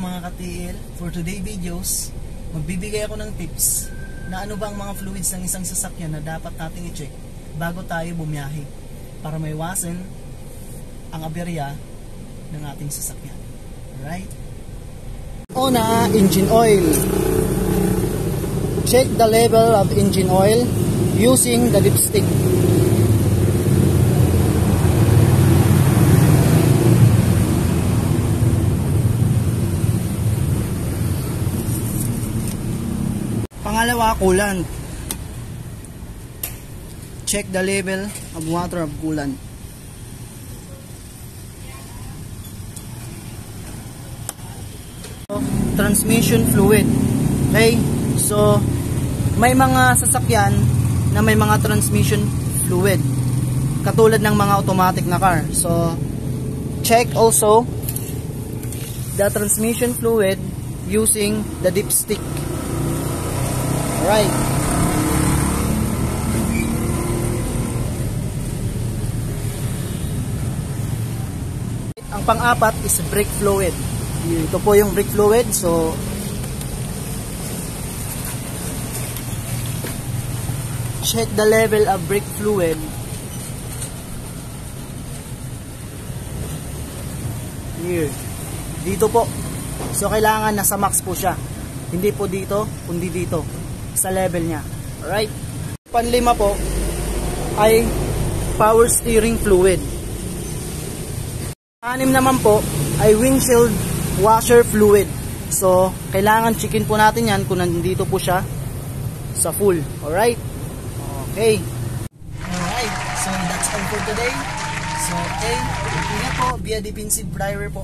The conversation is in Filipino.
mga ka-TL, for today videos, magbibigay ako ng tips na ano ba ang mga fluids ng isang sasakyan na dapat nating i-check bago tayo bumiyahe para maiwasan ang aberya ng ating sasakyan. Alright? Una, engine oil. Check the level of engine oil using the dipstick. Pangalawa, coolant. Check the level of water of coolant. Transmission fluid. Okay? So, may mga sasakyan na may mga transmission fluid. Katulad ng mga automatic na car. So, check also the transmission fluid using the dipstick. Alright. Ang pang-apat is brake fluid. Ito po yung brake fluid. So, check the level of brake fluid. Here. Dito po. So, kailangan nasa max po siya. Hindi po dito, kundi dito. Sa level niya. Alright? Panlima po ay power steering fluid. Anim naman po ay windshield washer fluid. So, kailangan checkin po natin yan kung nandito po siya sa full. Alright? Okay. Alright. So, that's all for today. So, okay. Ingat po via defensive driver po.